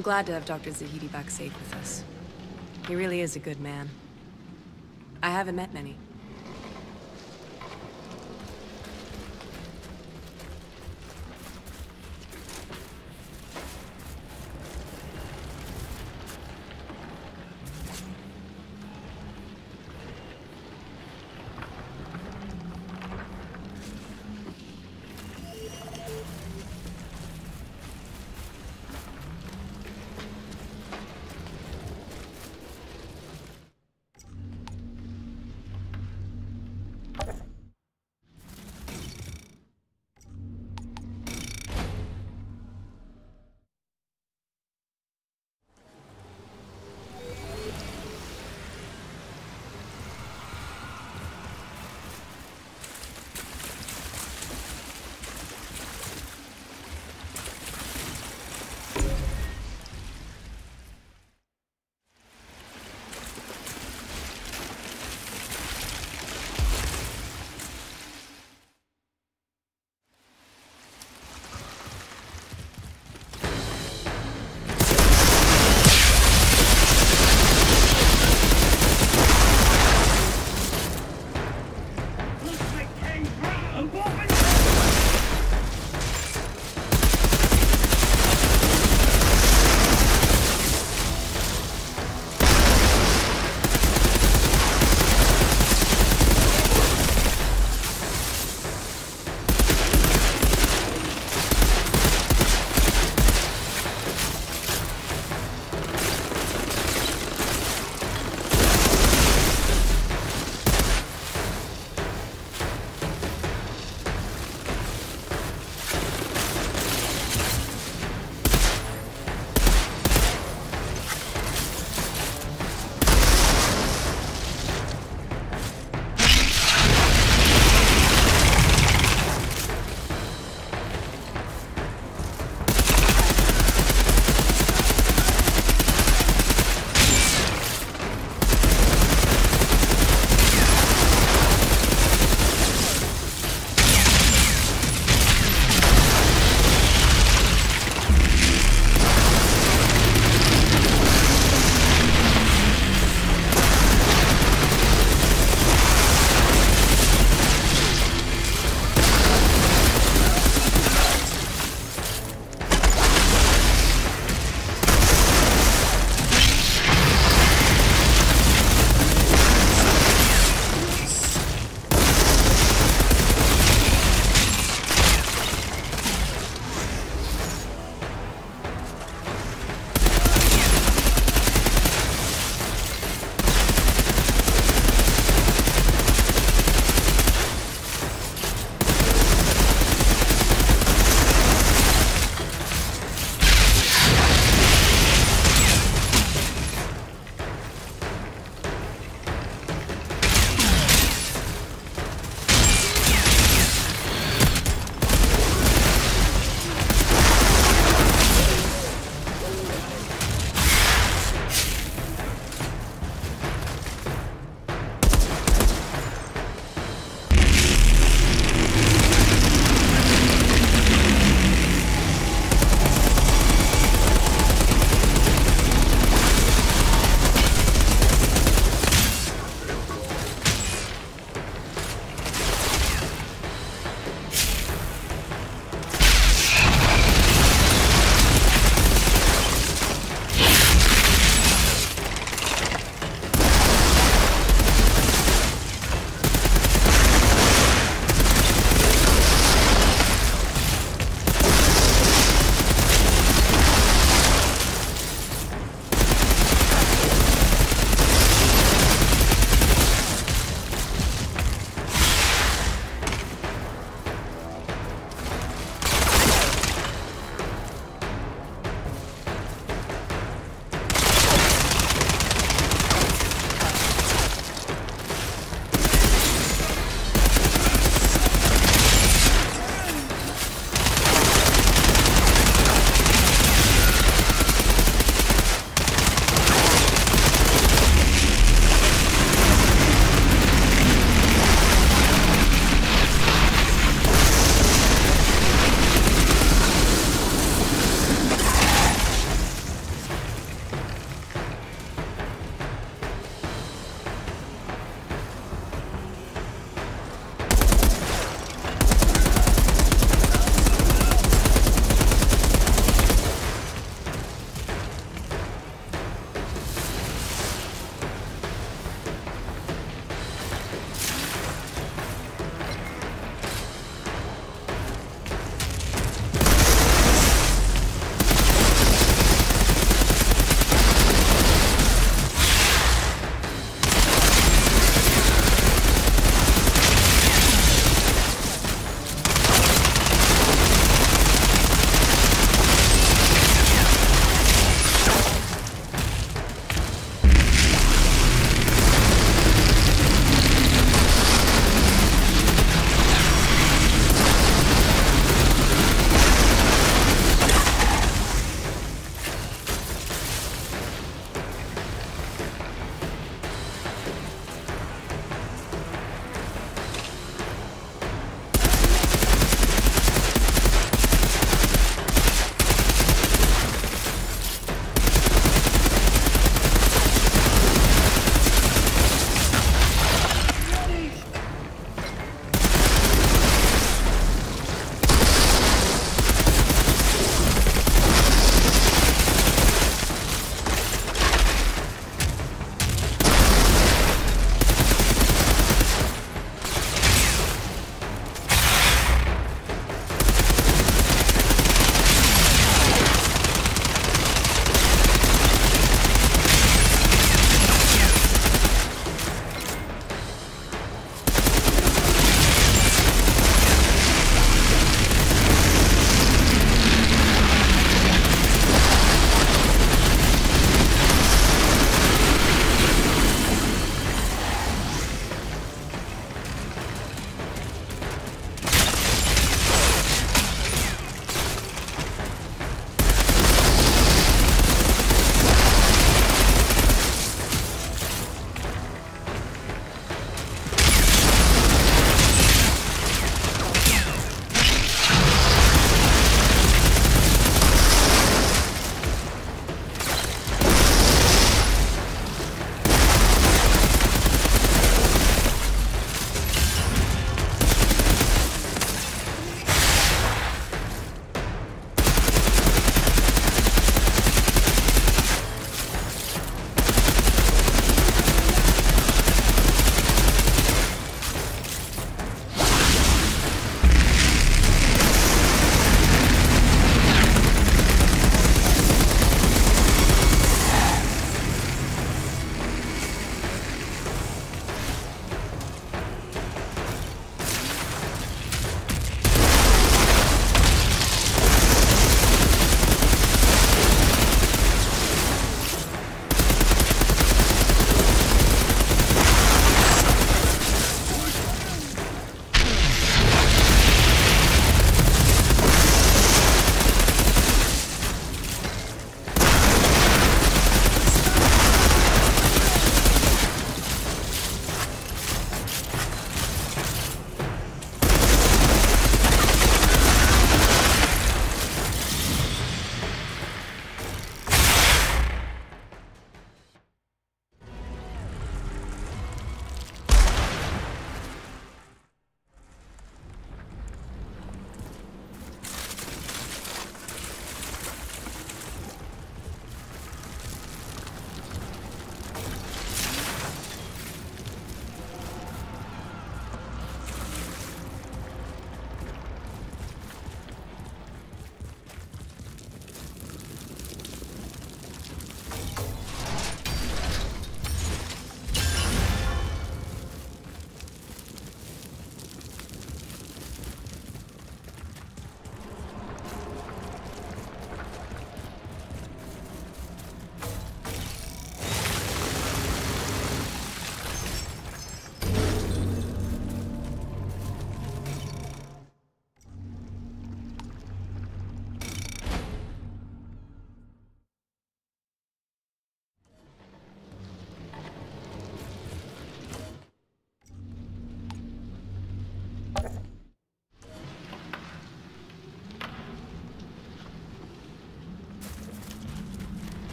I'm glad to have Dr. Zahedi back safe with us. He really is a good man. I haven't met many.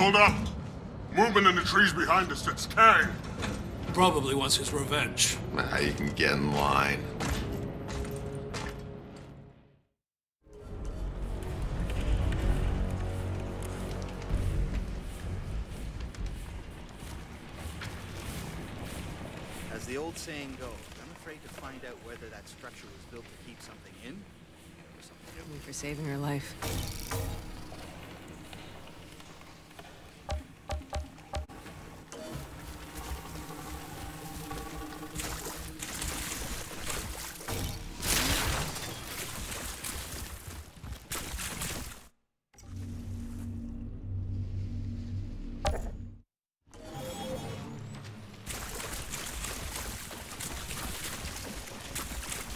Hold up! Movement in the trees behind us, it's Kang! Probably wants his revenge. Now you can get in line. As the old saying goes, I'm afraid to find out whether that structure was built to keep something in or something Thank you for saving her life.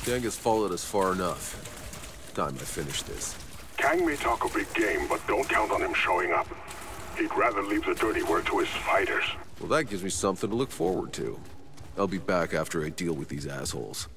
Kang has followed us far enough. Time I finish this. Kang may talk a big game, but don't count on him showing up. He'd rather leave the dirty work to his fighters. Well, that gives me something to look forward to. I'll be back after I deal with these assholes.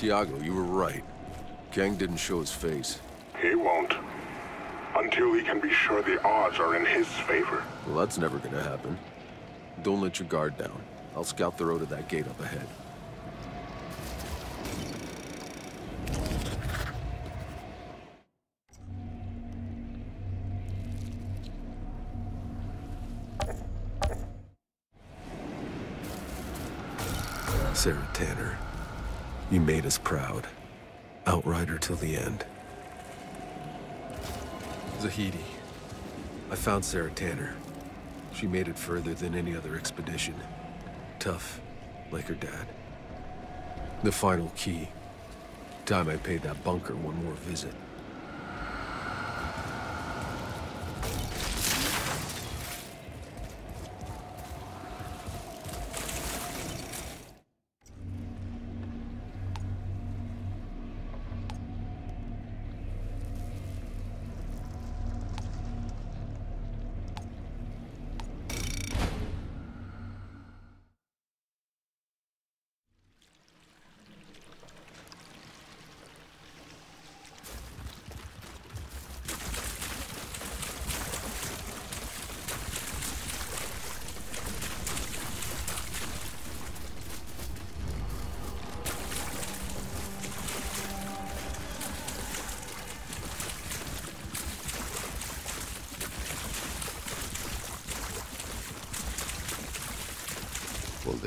Tiago, you were right. Kang didn't show his face. He won't. Until he can be sure the odds are in his favor. Well, that's never gonna happen. Don't let your guard down. I'll scout the road to that gate up ahead. Sarah Tanner, you made us proud. Outrider till the end. Zahedi, I found Sarah Tanner. She made it further than any other expedition. Tough, like her dad. The final key. Time I paid that bunker one more visit.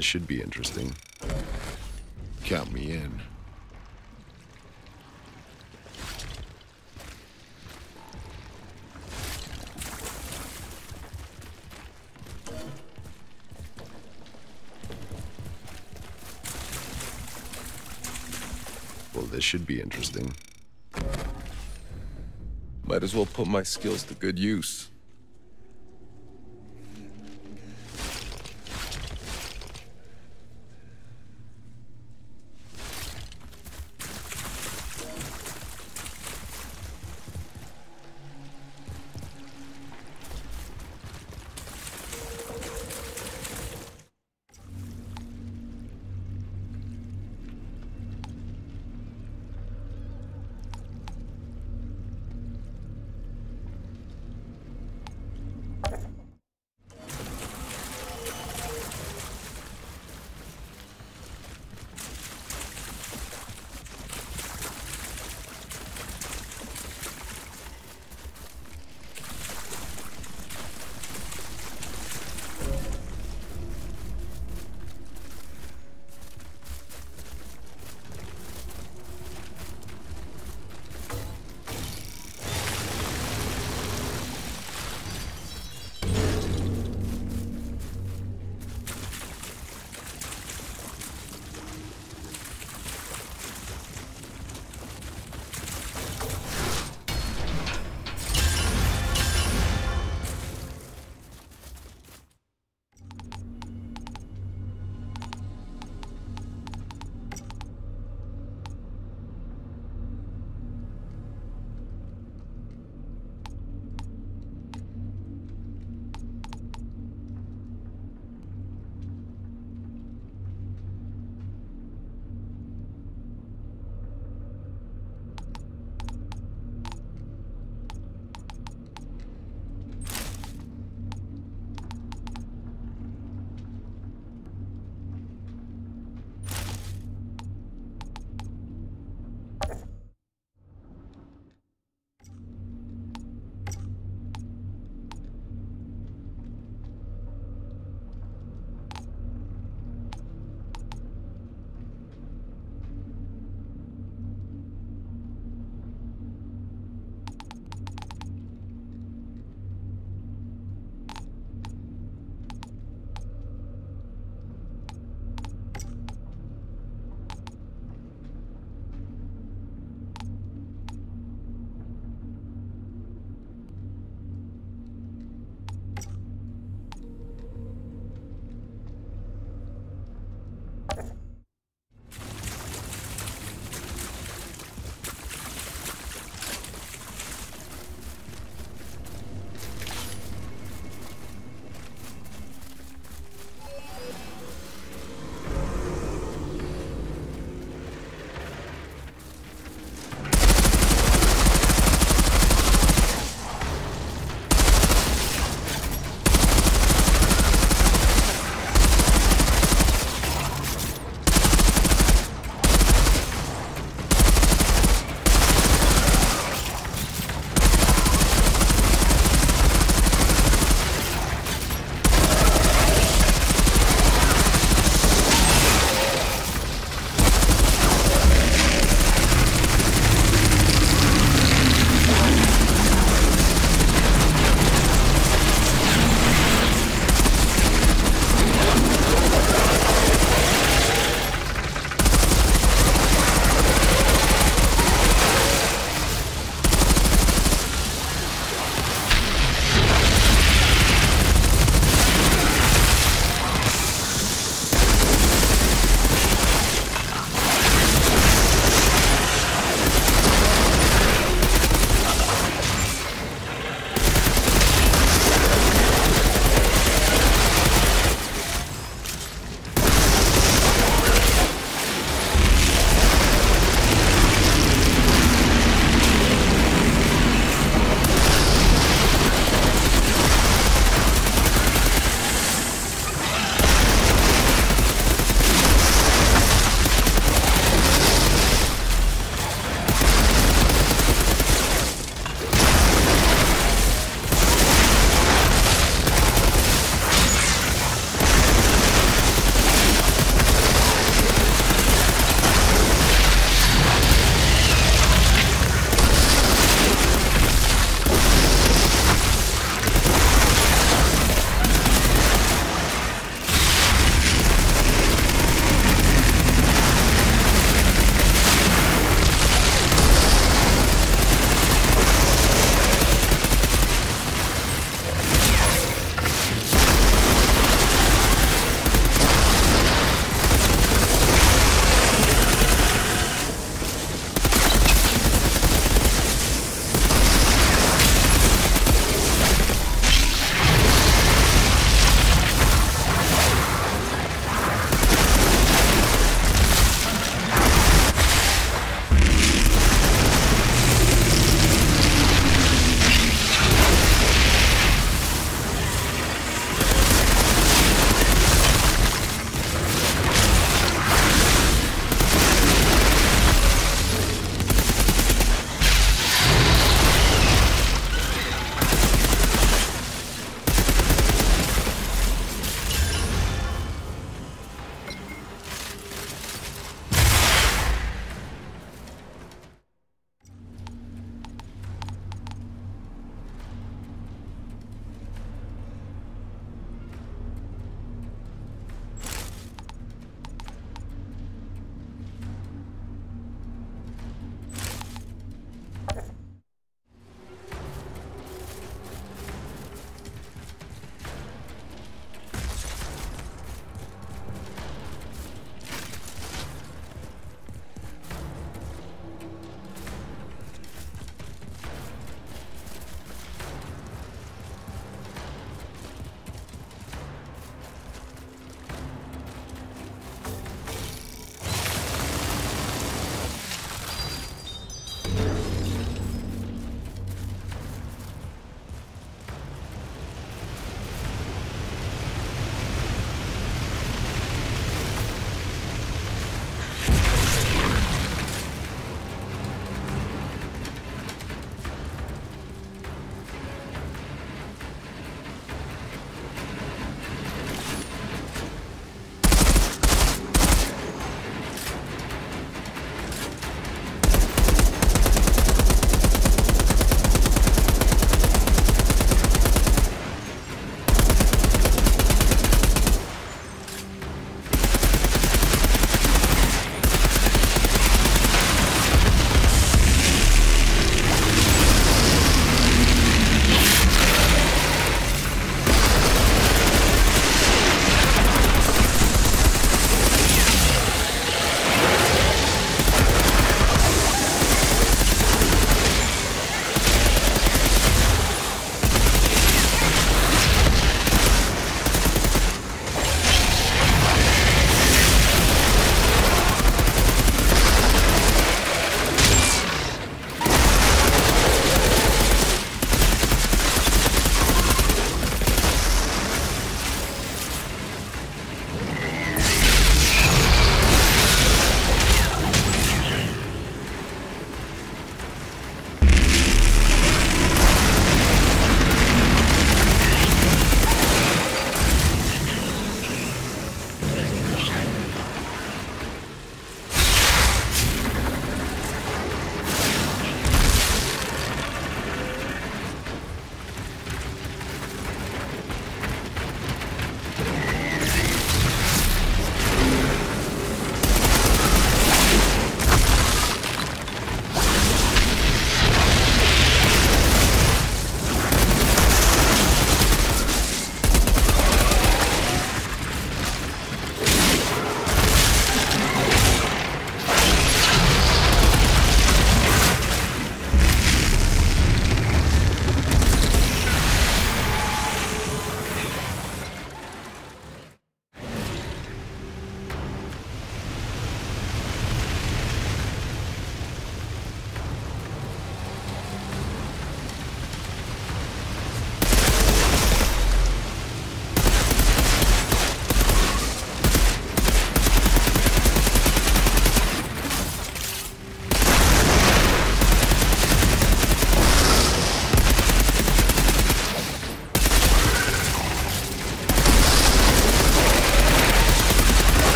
This should be interesting. Count me in. Well, this should be interesting. Might as well put my skills to good use.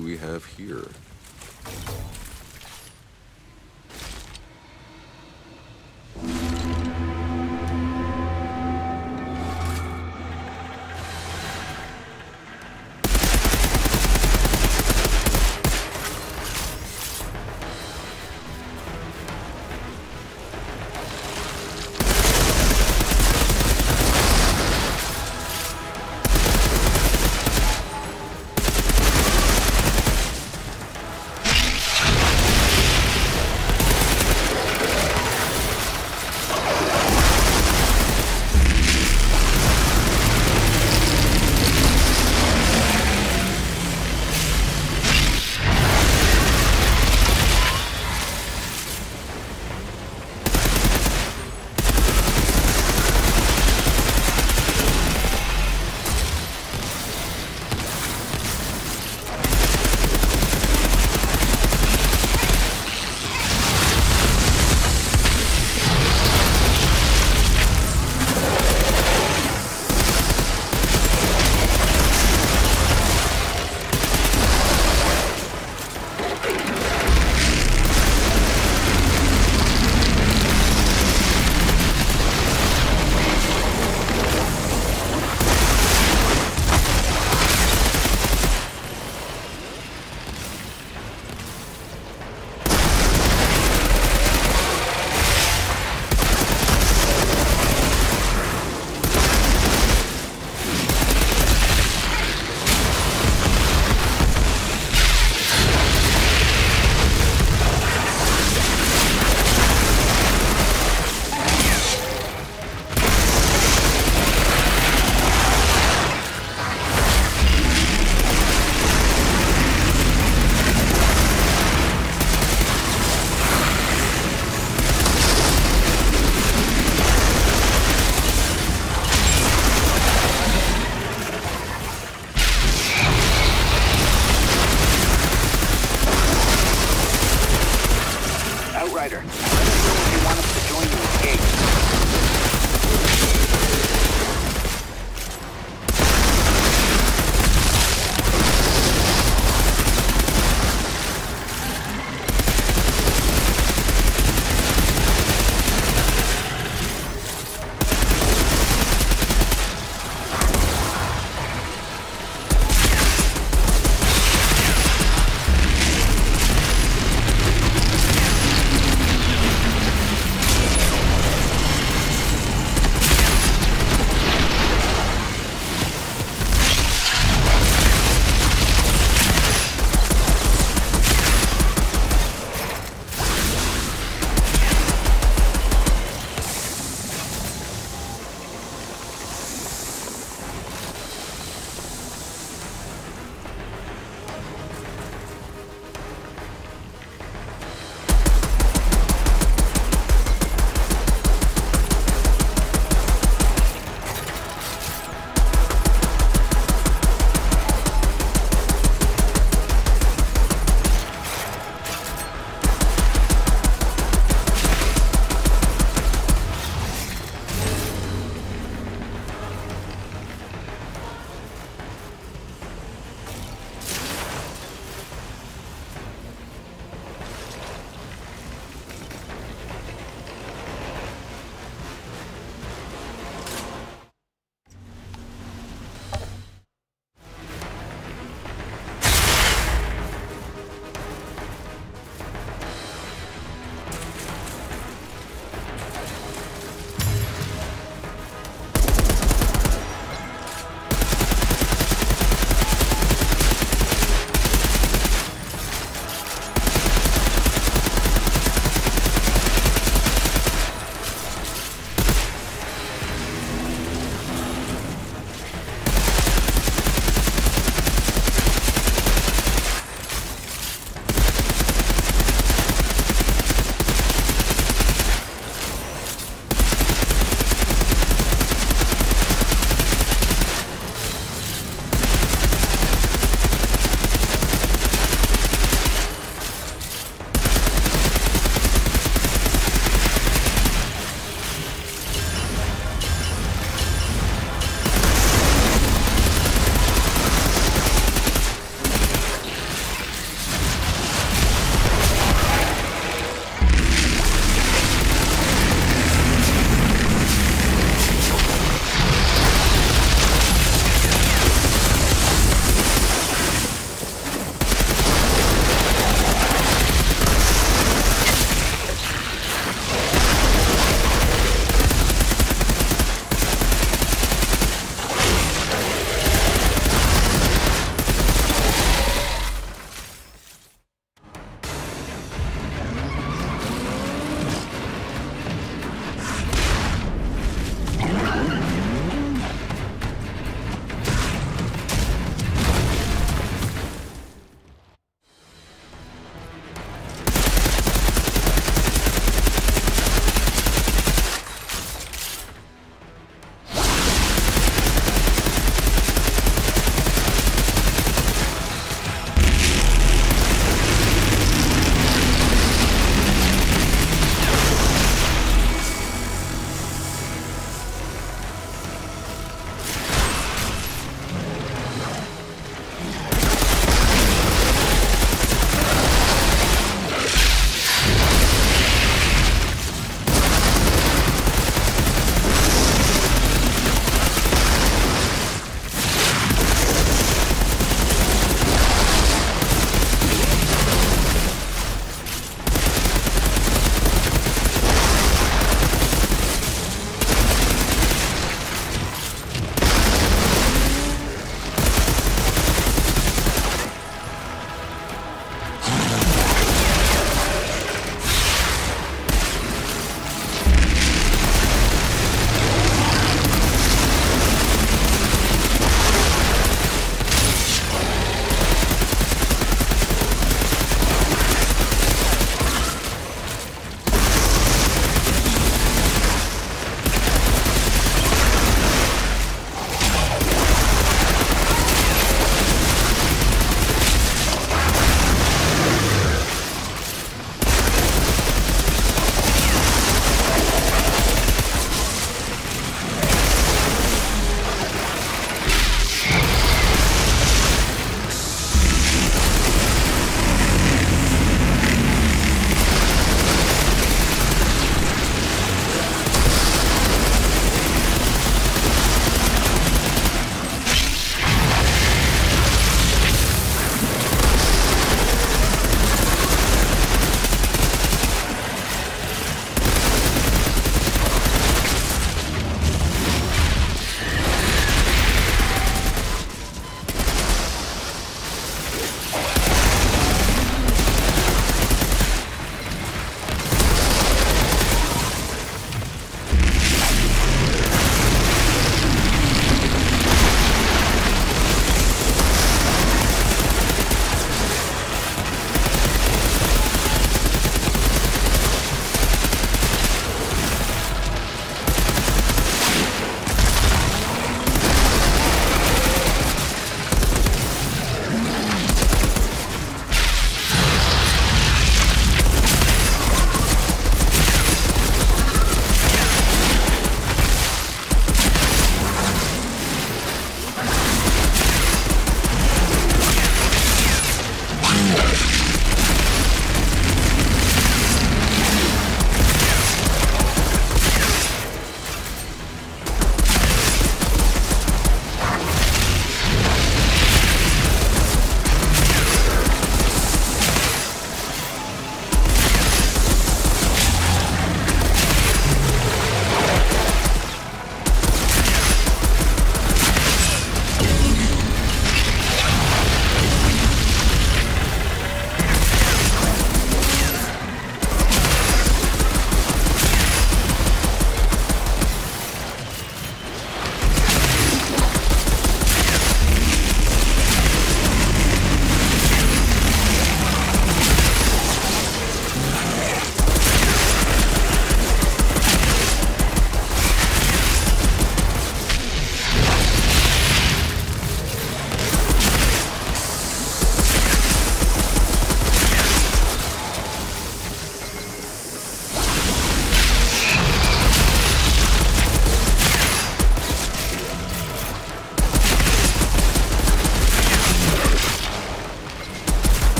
Do we have here?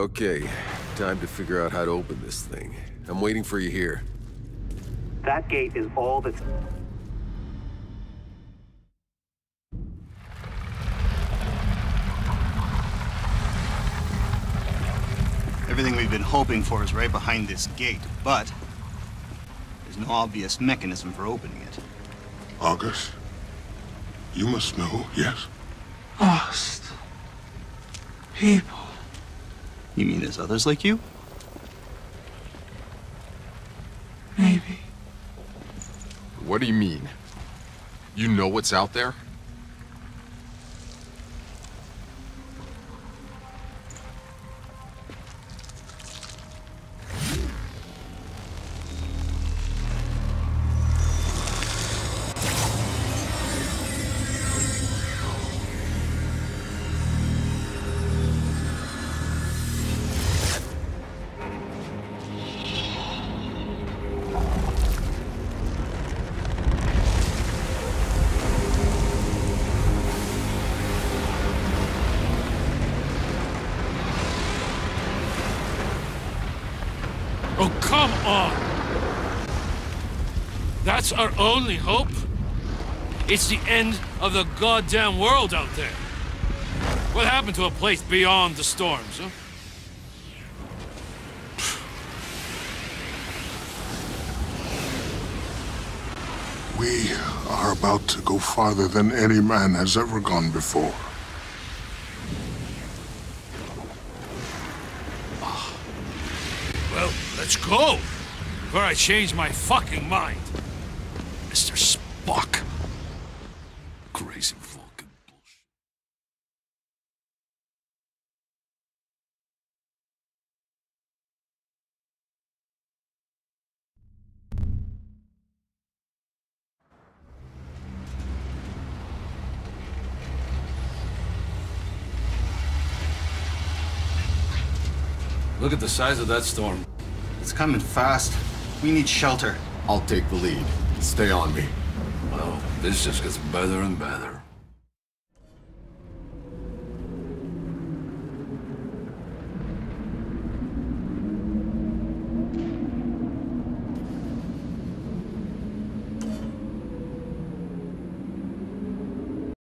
Okay, time to figure out how to open this thing. I'm waiting for you here. That gate is all that's... Everything we've been hoping for is right behind this gate, but there's no obvious mechanism for opening it. August, you must know, yes? Lost. People. You mean there's others like you? Maybe. What do you mean? You know what's out there? On! That's our only hope? It's the end of the goddamn world out there. What happened to a place beyond the storms, huh? We are about to go farther than any man has ever gone before. Ah. Well, let's go! Before I change my fucking mind. Mr. Spock. Crazy fucking bullshit. Look at the size of that storm. It's coming fast. We need shelter. I'll take the lead. Stay on me. Well, this just gets better and better.